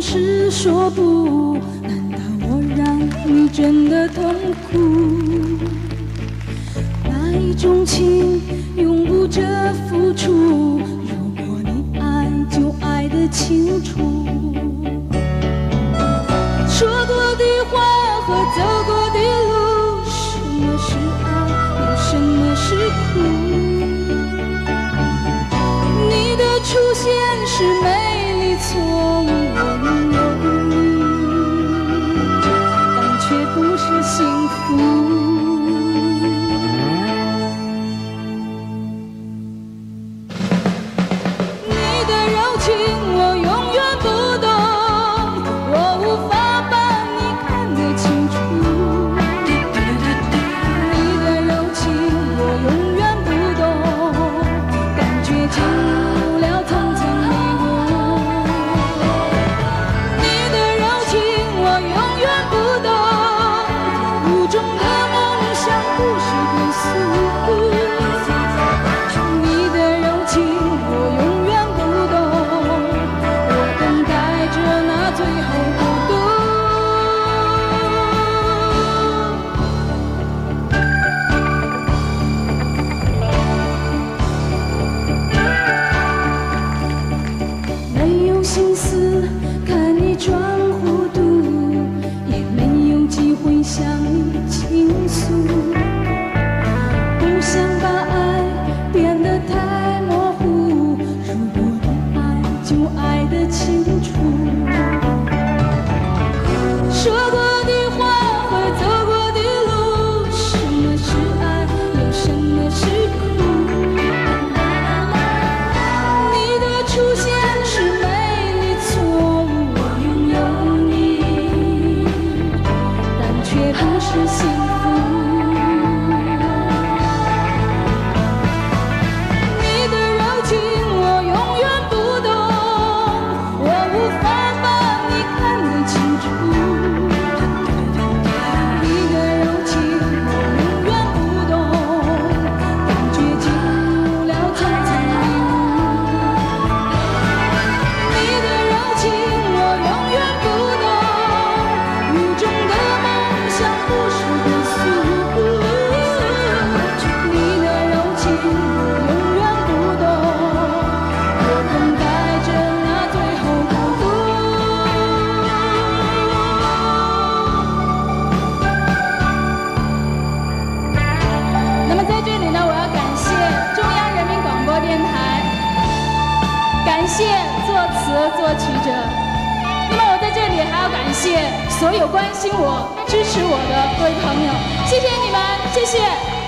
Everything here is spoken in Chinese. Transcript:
是说不难道我让你真的痛苦？那一种情永不着付出如果你爱就爱的清楚。用心思看你装。是喜。合作曲者，那么我在这里还要感谢所有关心我、支持我的各位朋友，谢谢你们，谢谢。